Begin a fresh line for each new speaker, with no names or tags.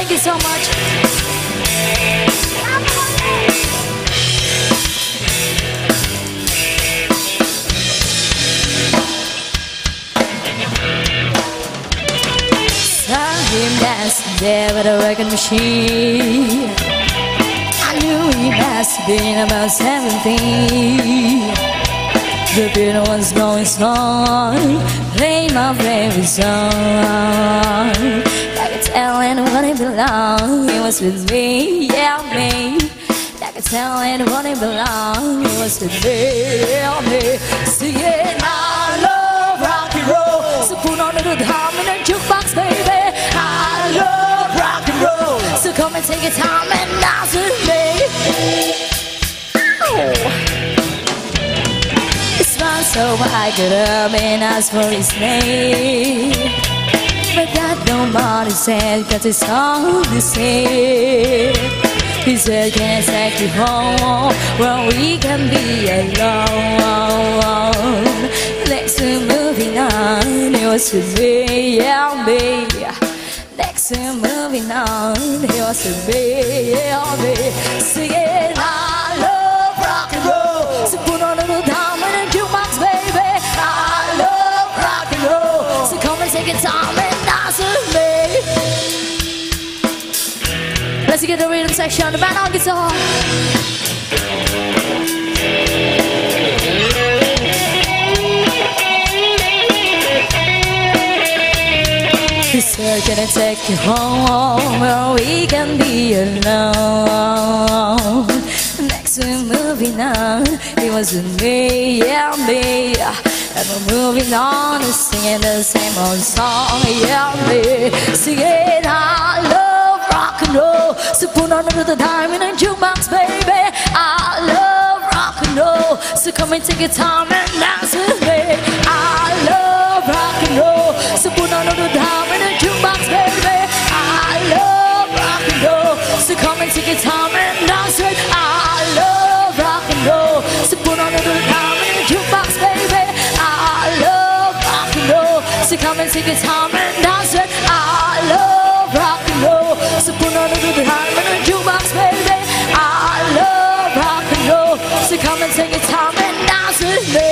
Thank you so much. Him dancing there with a record machine. I knew he must have been about 17. The beat was going strong, playing my favorite song. Anyone it was with me, yeah, me. I could tell it belonged, it was with me, yeah, me. Singing, I love rock and roll. So put on a the dominant jukebox, baby. I love rock and roll. So come and take your time and dance with me. Ow. It smells so I could up and ask for his name. Nobody said, cause it's all the same. He said, Can I take you home where we can be alone? Next to moving on, it was to be, yeah, me. Next to moving on, it was to be, yeah, me. Singing, I Let's get the rhythm section, the band on guitar. Said, Can I take you home where we can be alone? Next we're moving on, it was me, yeah, me. And we're moving on singing the same old song, yeah, me. Singing, I on another diamond and jukebox, baby. I love rock and roll. So come and take your time and dance with me. I love rock and roll. So put on another diamond and jukebox, baby. I love rock and roll. So come and take your time and dance with me. I love rock and roll. So put on another diamond and jukebox, baby. I love rock and roll. So come and take your time and dance with come and take your time and now's the day.